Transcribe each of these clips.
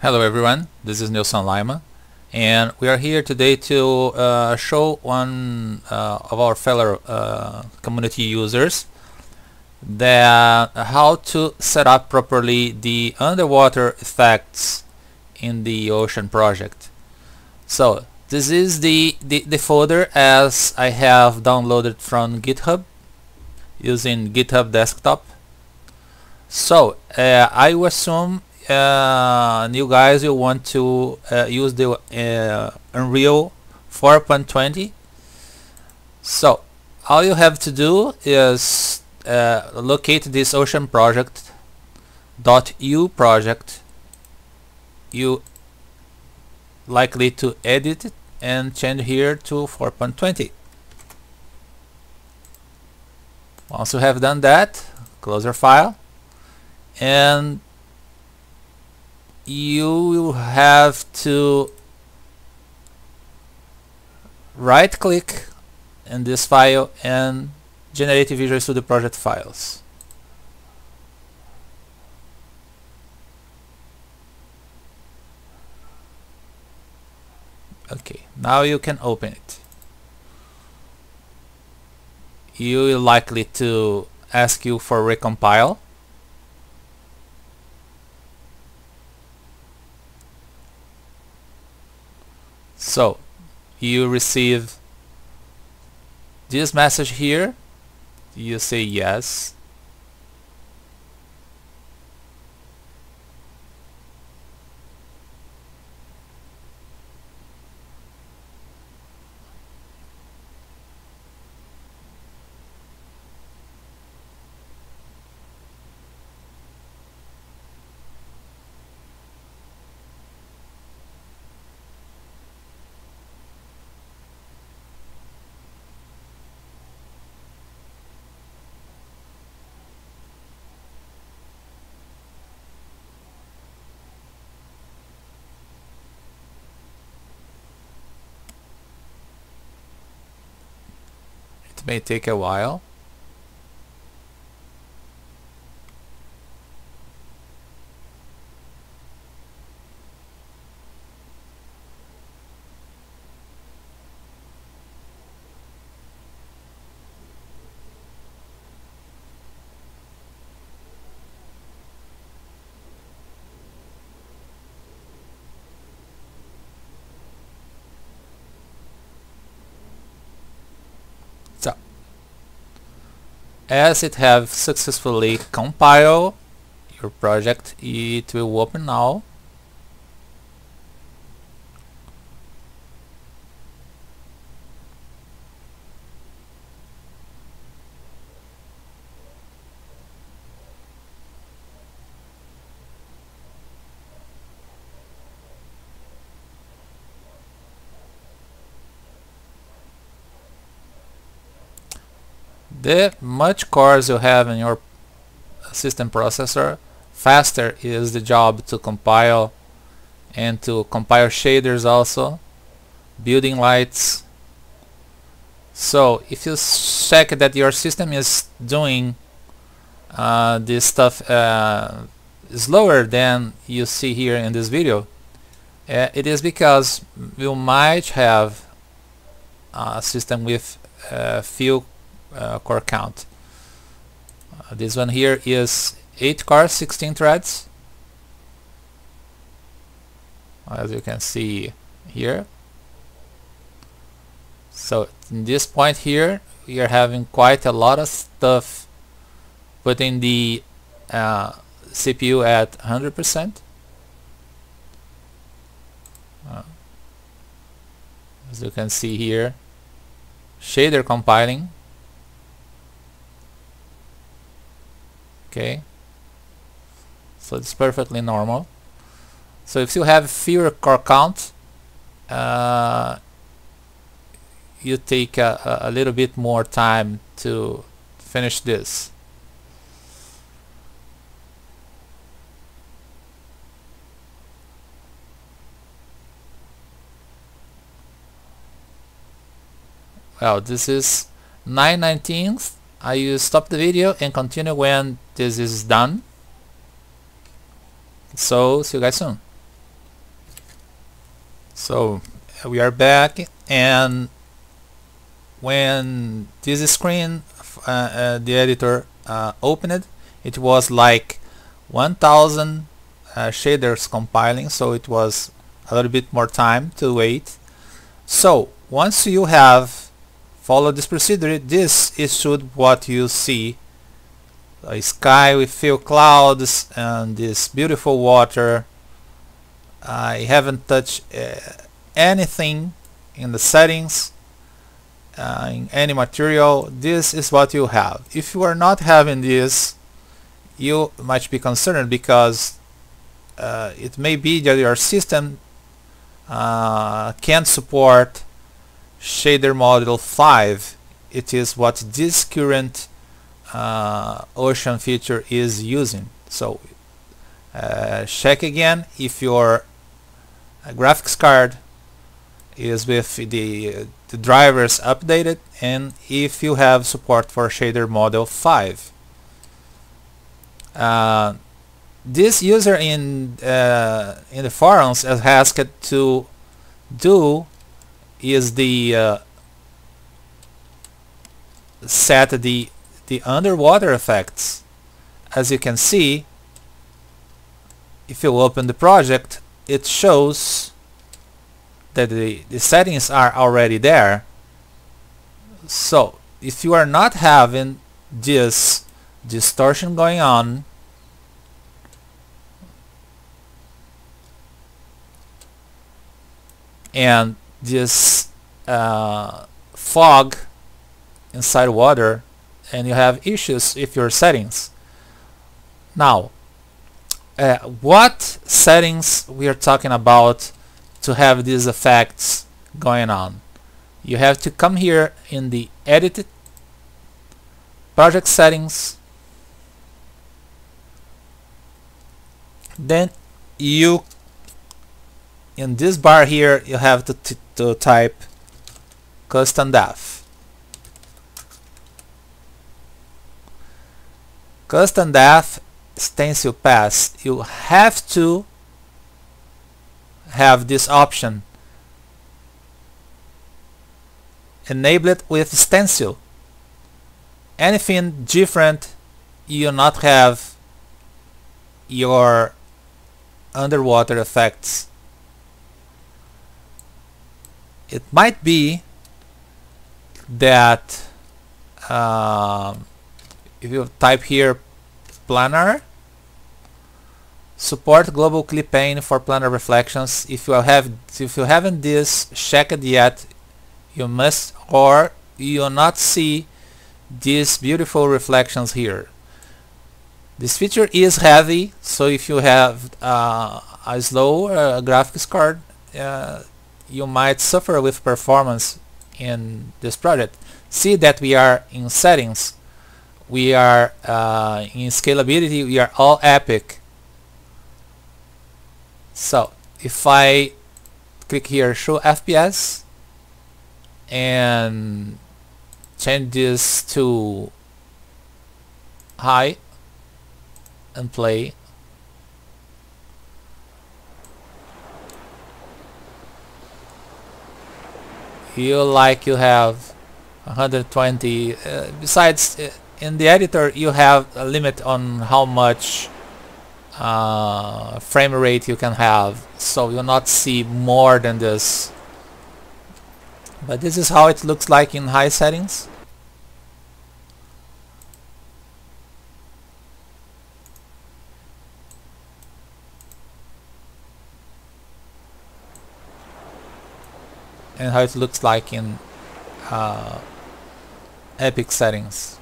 Hello everyone, this is Nilson Lima and we are here today to uh, show one uh, of our fellow uh, community users that how to set up properly the underwater effects in the ocean project. So this is the, the, the folder as I have downloaded from GitHub using GitHub desktop. So uh, I assume uh, you guys will want to uh, use the uh, Unreal 4.20 so all you have to do is uh, locate this ocean project dot u project. You likely to edit it and change here to 4.20 once you have done that close your file and you will have to right click in this file and generate Visual Studio Project files. Okay, now you can open it. You will likely to ask you for recompile so you receive this message here. You say yes may take a while. So, as it have successfully compiled your project, it will open now. The much cores you have in your system processor faster is the job to compile and to compile shaders also building lights. So if you check that your system is doing uh, this stuff uh, slower than you see here in this video uh, it is because you might have a system with uh, few core count. Uh, this one here is 8 cores, 16 threads. As you can see here. So in this point here, we are having quite a lot of stuff putting the uh, CPU at 100%. Uh, as you can see here, shader compiling okay? So it's perfectly normal. So if you have fewer core count uh, you take a, a little bit more time to finish this. Well this is 919th I stop the video and continue when this is done. So see you guys soon. So we are back and when this screen uh, uh, the editor uh, opened it was like 1000 uh, shaders compiling so it was a little bit more time to wait. So once you have followed this procedure. This is should what you see. A sky with few clouds and this beautiful water. I haven't touched uh, anything in the settings uh, in any material. This is what you have. If you are not having this you might be concerned because uh, it may be that your system uh, can't support shader model 5 it is what this current uh, ocean feature is using. So uh, check again if your graphics card is with the, the drivers updated and if you have support for shader model 5 uh, this user in uh, in the forums has asked to do is the uh, set the the underwater effects. As you can see if you open the project it shows that the, the settings are already there. So if you are not having this distortion going on and this uh, fog inside water and you have issues with your settings. Now uh, what settings we are talking about to have these effects going on? You have to come here in the edit project settings. Then you in this bar here you have to, to type custom depth custom depth stencil pass you have to have this option. Enable it with stencil. Anything different you not have your underwater effects it might be that uh, if you type here planar support global clipping for planar reflections. If you have if you haven't this checked yet you must or you'll not see these beautiful reflections here. This feature is heavy so if you have uh, a slow uh, graphics card uh, you might suffer with performance in this project. See that we are in settings, we are uh, in scalability, we are all epic. So if I click here show FPS and change this to high and play you like you have 120 uh, besides uh, in the editor you have a limit on how much uh, frame rate you can have. So you'll not see more than this. But this is how it looks like in high settings and how it looks like in uh, epic settings.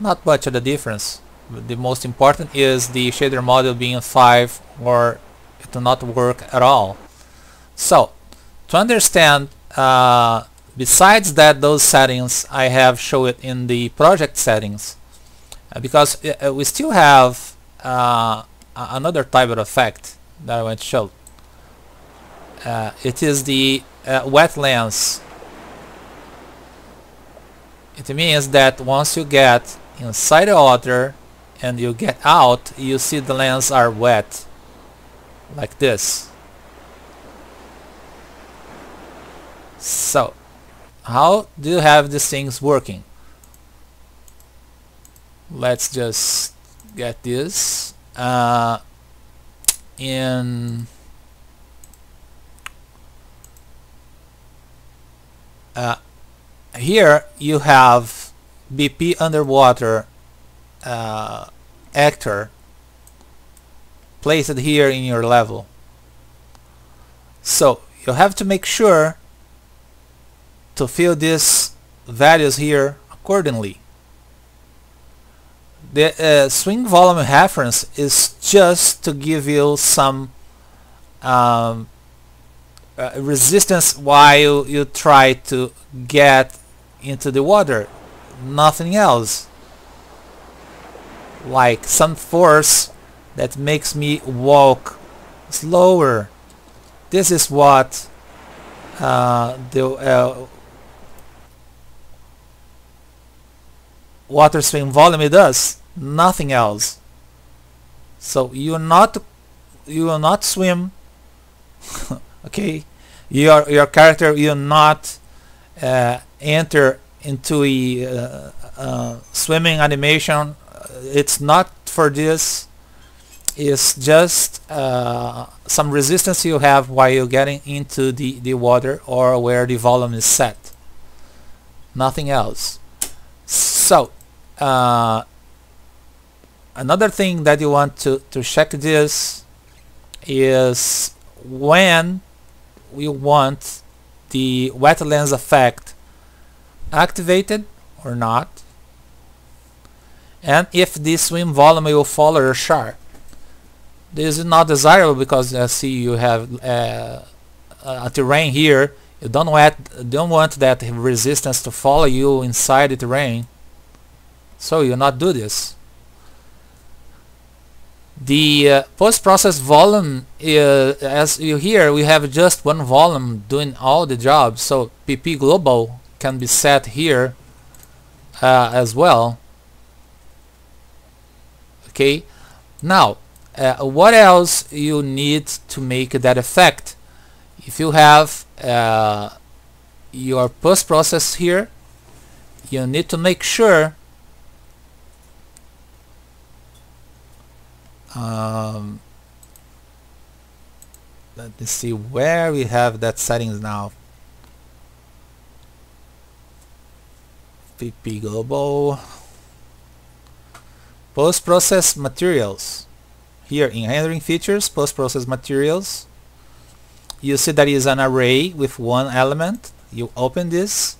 Not much of a difference. The most important is the shader model being 5 or it will not work at all. So to understand uh, besides that those settings I have showed it in the project settings. Uh, because uh, we still have uh, another type of effect that I want to show uh, it is the uh, wet lens it means that once you get inside the water and you get out you see the lens are wet like this So, how do you have these things working? Let's just get this uh, in uh, here you have BP underwater uh, actor placed here in your level so you have to make sure to fill these values here accordingly. The uh, swim volume reference is just to give you some um, uh, resistance while you, try to get into the water, nothing else. Like some force that makes me walk slower. This is what uh, the uh, water swim volume does nothing else so you not you will not swim okay? Your your character will not uh, enter into a uh, uh, swimming animation. It's not for this. It's just uh, some resistance you have while you're getting into the, the water or where the volume is set. Nothing else. So uh, another thing that you want to, to check this is when we want the wet lens effect activated or not. And if the swim volume will follow your shark this is not desirable because uh, see you have uh, a terrain here. You don't want don't want that resistance to follow you inside the terrain. So you not do this. The uh, post-process volume, uh, as you hear, we have just one volume doing all the jobs. So PP global can be set here uh, as well. Okay. Now, uh, what else you need to make that effect? If you have uh, your post-process here, you need to make sure um, let me see where we have that settings now. PP global. Post-process materials. Here in rendering features post-process materials. You see that is an array with one element. You open this.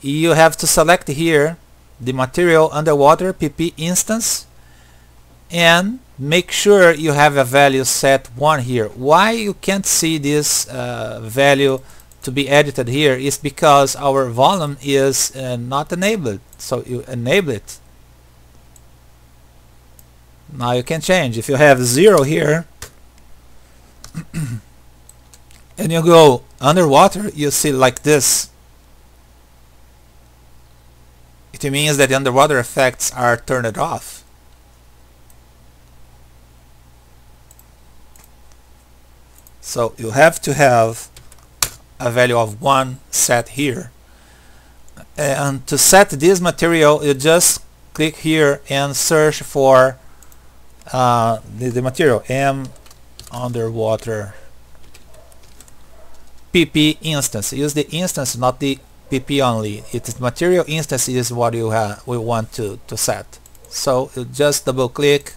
You have to select here the material underwater PP instance and make sure you have a value set 1 here. Why you can't see this uh, value to be edited here is because our volume is uh, not enabled. So you enable it. Now you can change. If you have 0 here and you go underwater, you see like this. It means that the underwater effects are turned off. So you have to have a value of 1 set here. And to set this material, you just click here and search for uh, the, the material M underwater PP instance. Use the instance, not the PP only. It's material instance is what you have we want to, to set. So you just double click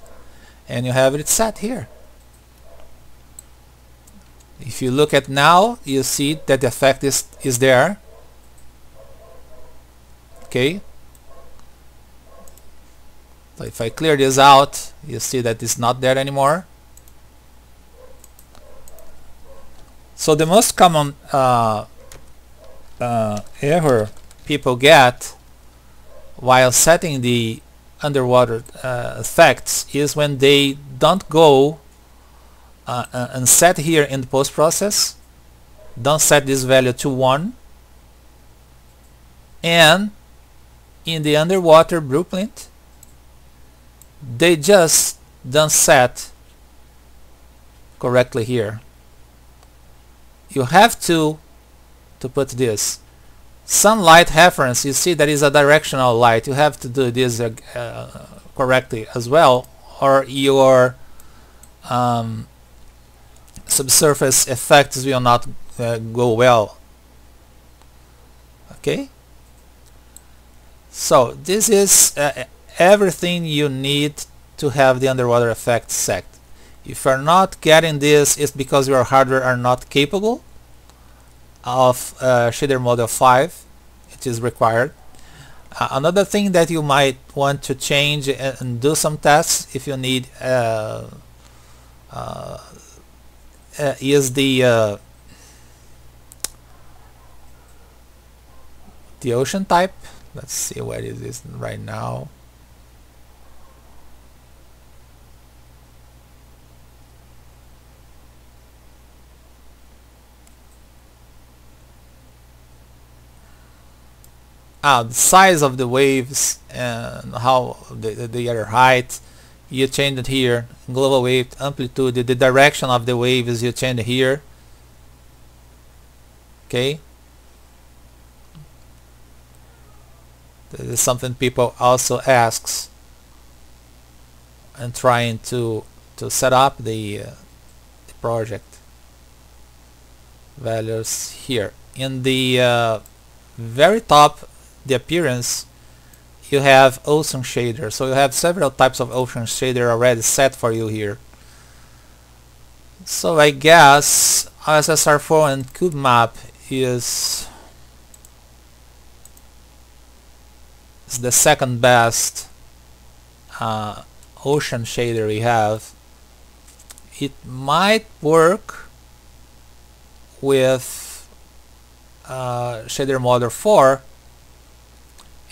and you have it set here. If you look at now, you see that the effect is, is there. Okay. So if I clear this out, you see that it's not there anymore. So the most common uh, uh, error people get while setting the underwater uh, effects is when they don't go uh, uh, and set here in the post process. Don't set this value to 1 and in the underwater blueprint they just don't set correctly here. You have to to put this. Sunlight reference you see that is a directional light. You have to do this uh, correctly as well or your um, subsurface effects will not uh, go well. Okay? So this is uh, everything you need to have the underwater effect set. If you're not getting this it's because your hardware are not capable of uh, shader model 5 it is required. Uh, another thing that you might want to change and, and do some tests if you need uh, uh, is the uh, the ocean type. Let's see what it is right now. Ah, the size of the waves and how the, the other height you change it here global wave amplitude the direction of the wave is you change it here. Okay? This is something people also asks and trying to to set up the, uh, the project values here. In the uh, very top the appearance you have ocean shader. So you have several types of ocean shader already set for you here. So I guess SSR4 and CubeMap is is the second best uh, ocean shader we have. It might work with uh, shader model 4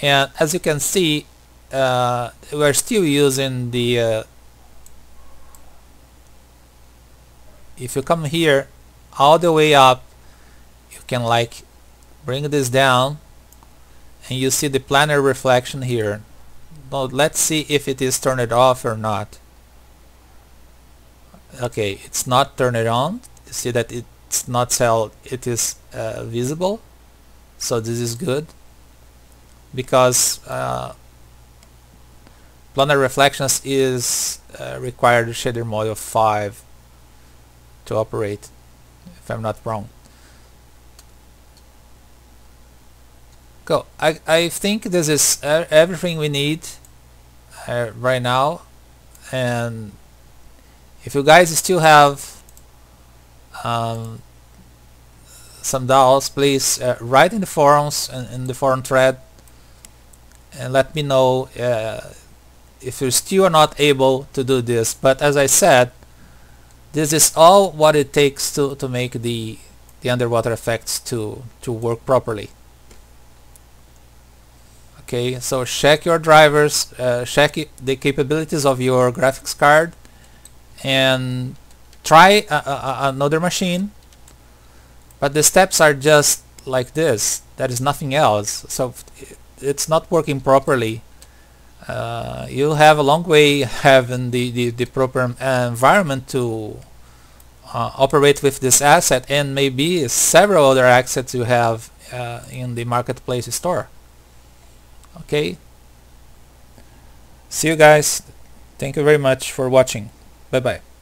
and as you can see uh, we're still using the uh, if you come here all the way up you can like bring this down and you see the planar reflection here. Now let's see if it is turned off or not. Okay it's not turned on. You see that it's not cell it is uh, visible. So this is good because uh, planar reflections is uh, required shader model 5 to operate if I'm not wrong. Go I, I think this is everything we need uh, right now. And if you guys still have um, some doubts please uh, write in the forums and in the forum thread and let me know uh, if you're still not able to do this. But as I said this is all what it takes to, to make the the underwater effects to to work properly. Okay so check your drivers uh, check the capabilities of your graphics card and try a, a, another machine. But the steps are just like this. There is nothing else. So it's not working properly uh, you'll have a long way having the, the, the proper environment to uh, operate with this asset and maybe several other assets you have uh, in the marketplace store. Okay? See you guys. Thank you very much for watching. Bye bye